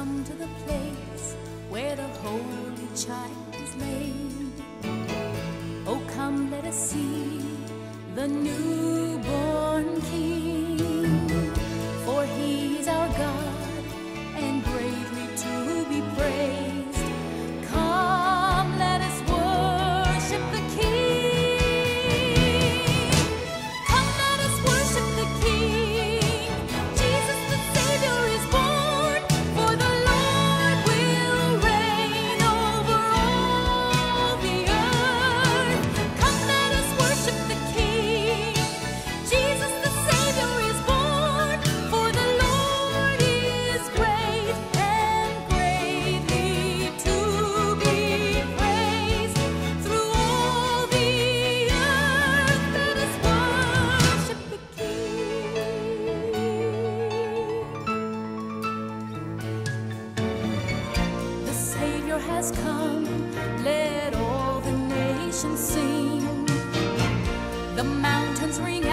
come to the place where the holy child is laid. Oh, come, let us see the newborn King. has come. Let all the nations sing. The mountains ring.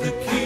the key.